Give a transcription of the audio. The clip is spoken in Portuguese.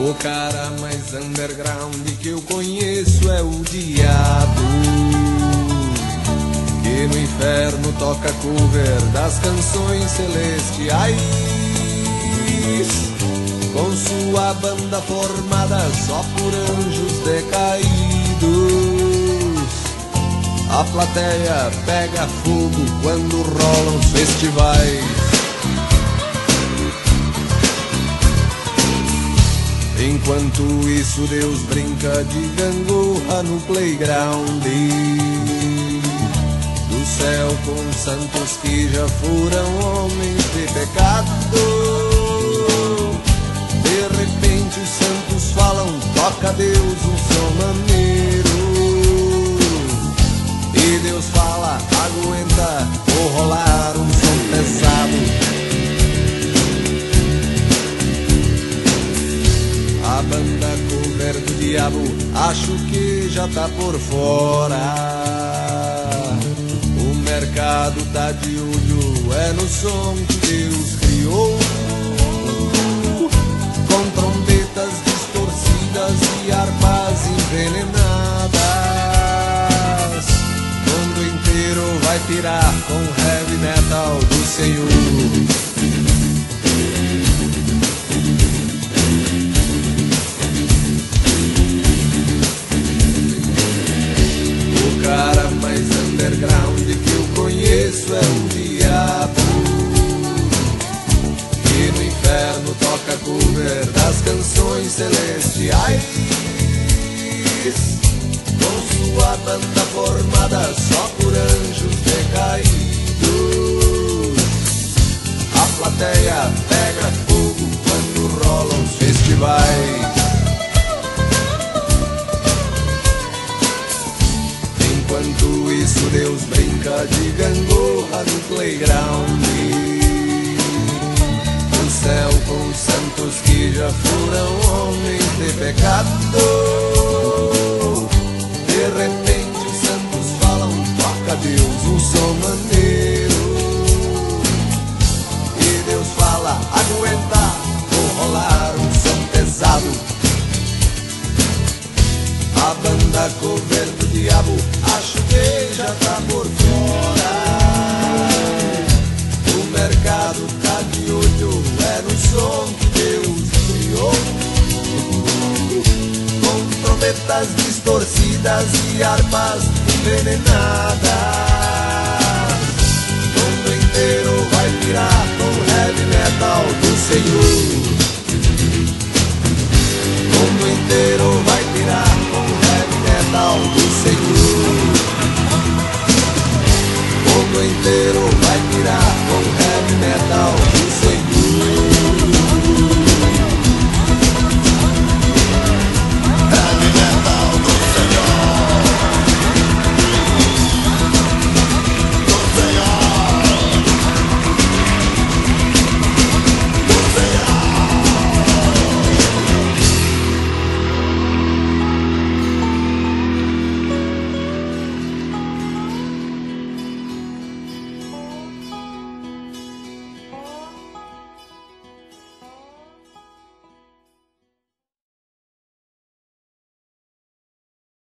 O cara mais underground que eu conheço é o diabo. Que no inferno toca cover das canções celestiais. Com sua banda formada só por anjos decaídos. A plateia pega fogo quando rolam os festivais. Enquanto isso, Deus brinca de gangorra no playground. Do céu com santos que já foram homens de pecado. De repente, os santos falam: toca Deus um som diabo, acho que já tá por fora. O mercado tá de olho, é no som que Deus criou. Com trombetas distorcidas e harpas envenenadas. O mundo inteiro vai pirar com heavy metal do Senhor. Com sua banda formada só por anjos decaídos. A plateia pega fogo quando rolam os festivais. Enquanto isso Deus brinca de gangorra no playground No céu com os santos que já foram homens pecado De repente os santos falam, toca Deus um som maneiro. E Deus fala, aguenta, vou rolar um som pesado. A banda cover do diabo, acho que já tá por Com trombetas distorcidas e harpas envenenadas. O mundo inteiro vai virar com